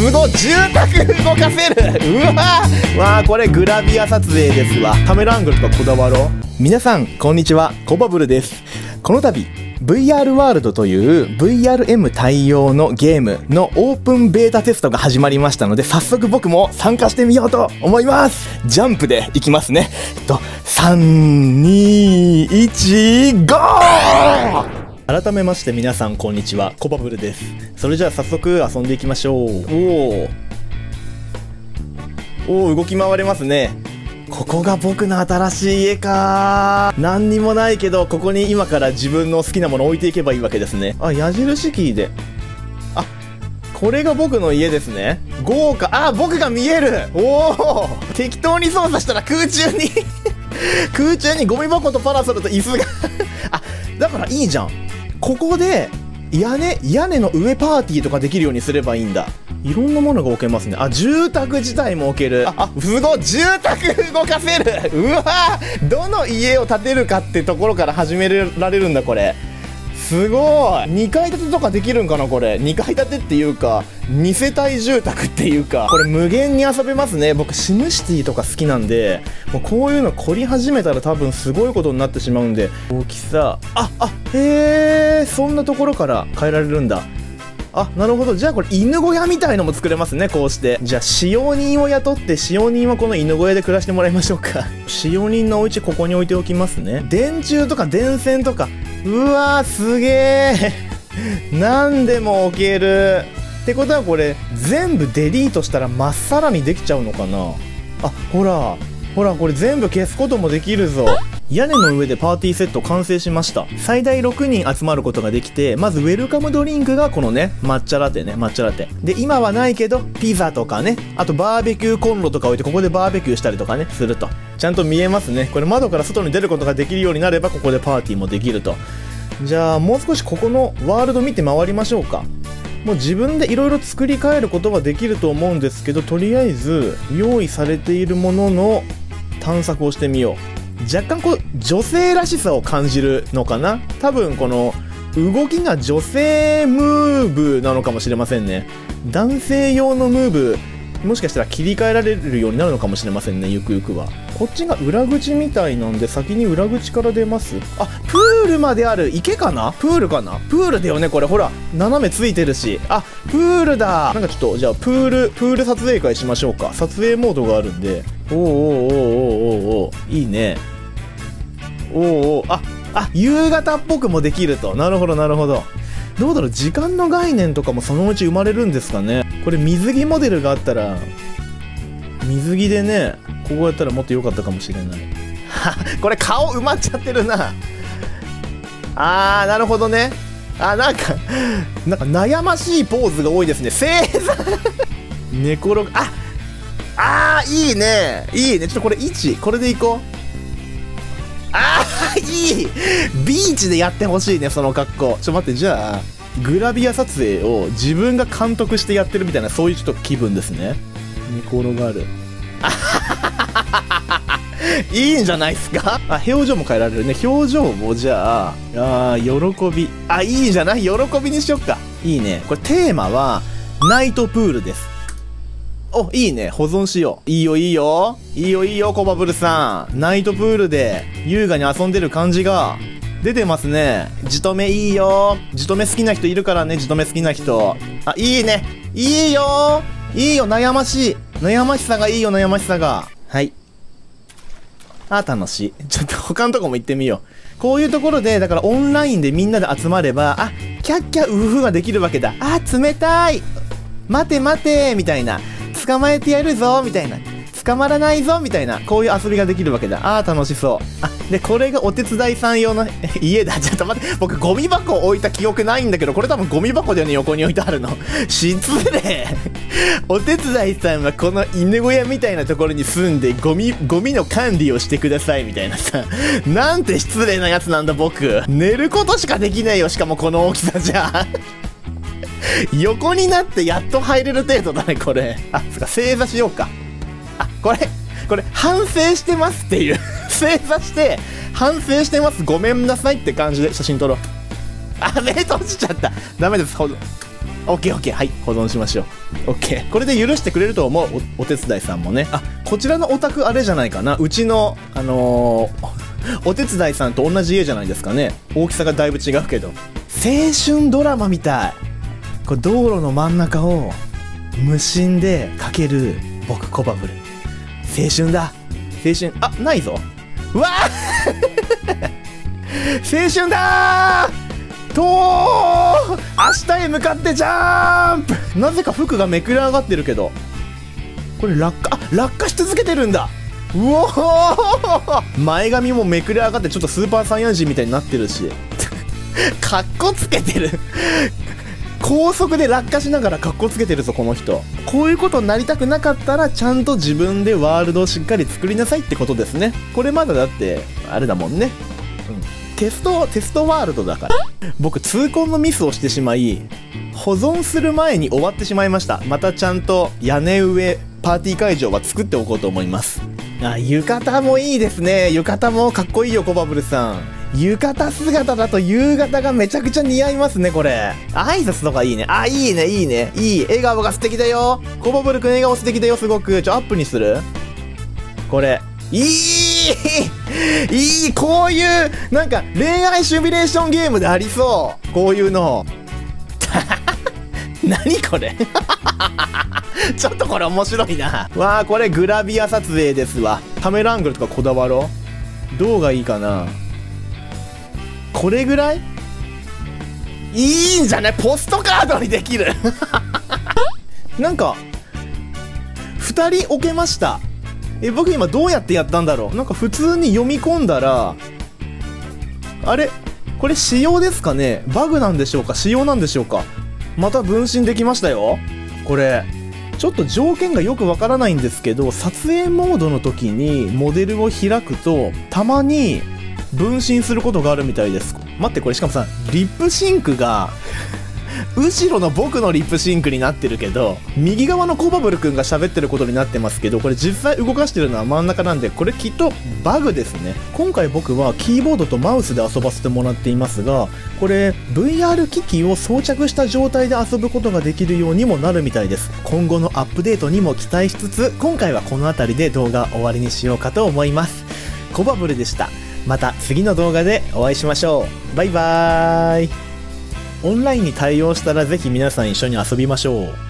すご住宅動かせるうわわあこれグラビア撮影ですわカメラアングルとかこだわろう皆さんこんにちはコバブルですこの度 VR ワールドという VRM 対応のゲームのオープンベータテストが始まりましたので早速僕も参加してみようと思います。ジャンプでいきますね。えっと321ゴー！改めまして皆さんこんにちは。コバブルです。それじゃあ早速遊んでいきましょう。おおおお動き回れますね。ここが僕の新しい家か。何にもないけどここに今から自分の好きなもの置いていけばいいわけですね。あ矢印キーで。あこれが僕の家ですね。豪華。あ僕が見える。おお適当に操作したら空中に。空中にゴミ箱とパラソルと椅子が。あだからいいじゃんここで屋根屋根の上パーティーとかできるようにすればいいんだ。いろんなものが置けますね。あ住宅自体も置ける。ああすごい。住宅動かせる。うわどの家を建てるかってところから始められるんだこれ。すごい。2階建てとかできるんかなこれ。2階建てっていうか2世帯住宅っていうか。これ無限に遊べますね。僕シムシティとか好きなんでもうこういうの凝り始めたら多分すごいことになってしまうんで大きさ。ああへえそんなところから変えられるんだ。あなるほど。じゃあこれ犬小屋みたいのも作れますねこうして。じゃあ使用人を雇って使用人はこの犬小屋で暮らしてもらいましょうか。使用人のお家ここに置いておきますね。電柱とか電線とかうわーすげえ何でも置ける。ってことはこれ全部デリートしたらまっさらにできちゃうのかな？あほら。ほらこれ全部消すこともできるぞ。屋根の上でパーティーセット完成しました。最大6人集まることができてまずウェルカムドリンクがこのね抹茶ラテね抹茶ラテ。で今はないけどピザとかねあとバーベキューコンロとか置いてここでバーベキューしたりとかねすると。ちゃんと見えますね。これ窓から外に出ることができるようになればここでパーティーもできると。じゃあもう少しここのワールド見て回りましょうか。もう自分でいろいろ作り変えることはできると思うんですけどとりあえず用意されているものの探索をしてみよう。若干こう女性らしさを感じるのかな？多分この動きが女性ムーブなのかもしれませんね。男性用のムーブもしかしたら切り替えられるようになるのかもしれませんねゆくゆくは。こっちが裏口みたいなんで先に裏口から出ます？あプールまである。池かな？プールかな？プールだよねこれ。ほら斜めついてるし。あプールだ。なんかちょっとじゃあプールプール撮影会しましょうか。撮影モードがあるんで。おおおおおおおいいね。おおああ夕方っぽくもできると。なるほどなるほど。どうだろう時間の概念とかもそのうち生まれるんですかね。これ水着モデルがあったら水着でねここやったらもっと良かったかもしれない。これ顔埋まっちゃってるな。あーなるほどね。あなんかなんか悩ましいポーズが多いですね。正座。寝転がああーいいね。いいね。ちょっとこれ1これでいこう。ああいいビーチでやってほしいねその格好。ちょっと待ってじゃあグラビア撮影を自分が監督してやってるみたいなそういうちょっと気分ですね。寝転がる。いいんじゃないですか？あ表情も変えられるね。表情もじゃああ喜び。あいいじゃない？喜びにしよっか。いいね。これテーマはナイトプールですお、いいね。保存しよう。いいよ、いいよ。いいよ、いいよ、コバブルさん。ナイトプールで優雅に遊んでる感じが出てますね。じとめいいよ。じとめ好きな人いるからね、じとめ好きな人。あ、いいね。いいよ。いいよ、悩ましい。悩ましさがいいよ、悩ましさが。はい。あ、楽しい。ちょっと他のとこも行ってみよう。こういうところで、だからオンラインでみんなで集まれば、あ、キャッキャウフフができるわけだ。あ、冷たい。待て待てみたいな。捕まえてやるぞみたいな。捕まらないぞみたいな、こういう遊びができるわけだ。ああ、楽しそう。あ、で、これがお手伝いさん用の 家だ。ちょっと待って、僕ゴミ箱置いた記憶ないんだけど、これ多分ゴミ箱だよね、横に置いてあるの。失礼。お手伝いさんはこの犬小屋みたいなところに住んで、ゴミ、ゴミの管理をしてください、みたいなさ。なんて失礼なやつなんだ、僕。寝ることしかできないよ、しかもこの大きさじゃ。横になってやっと入れる程度だね、これ。あ、そっか、正座しようか。あ、これ、これ、反省してますっていう。正座して、反省してます。ごめんなさいって感じで写真撮ろう。あ、目閉じちゃった。ダメです、ほど。オッケーオッケー。はい、保存しましょう。オッケー。これで許してくれると思う。おお手伝いさんもね。あ、こちらのお宅あれじゃないかな。うちの、あのー、お手伝いさんと同じ家じゃないですかね。大きさがだいぶ違うけど。青春ドラマみたい。これ道路の真ん中を無心でかける僕コバブル。青春だ。青春、あ、ないぞ。うわ 青春だー。とー。明日へ向かってジャンプ。なぜか服がめくれ上がってるけど。これ落下。あ落下し続けてるんだ。うおー。前髪もめくれ上がってちょっとスーパーサイヤ人みたいになってるし。かっこつけてる。高速で落下しながらかっこつけてるぞこの人。こういうことになりたくなかったらちゃんと自分でワールドをしっかり作りなさいってことですね。これまだだってあれだもんね。うん。テストテストワールドだから。僕痛恨のミスをしてしまい保存する前に終わってしまいました。またちゃんと屋根上パーティー会場は作っておこうと思います。あ浴衣もいいですね。浴衣もかっこいいよコバブルさん。浴衣姿だと夕方がめちゃくちゃ似合いますね、これ。挨拶とかいいね。あ、いいね、いいね。いい。笑顔が素敵だよ。コボブルくん笑顔素敵だよ、すごく。ちょ、アップにする？これ。いい いいこういう、なんか、恋愛シミュレーションゲームでありそう。こういうの。何これ？ちょっとこれ面白いな。わあ、これグラビア撮影ですわ。カメラアングルとかこだわろう？どうがいいかな？これぐらい？いいんじゃない？ポストカードにできる。なんか、2人置けました。え、僕今どうやってやったんだろう？なんか普通に読み込んだら、あれ？これ仕様ですかね？バグなんでしょうか？仕様なんでしょうか？また分身できましたよ。これ、ちょっと条件がよくわからないんですけど、撮影モードの時にモデルを開くと、たまに分身することがあるみたいです。待ってこれしかもさリップシンクが 後ろの僕のリップシンクになってるけど右側のコバブルくんが喋ってることになってますけどこれ実際動かしてるのは真ん中なんでこれきっとバグですね。今回僕はキーボードとマウスで遊ばせてもらっていますがこれ VR 機器を装着した状態で遊ぶことができるようにもなるみたいです。今後のアップデートにも期待しつつ今回はこの辺りで動画終わりにしようかと思います。コバブルでしたまた次の動画でお会いしましょう。バイバーイ。オンラインに対応したらぜひ皆さん一緒に遊びましょう。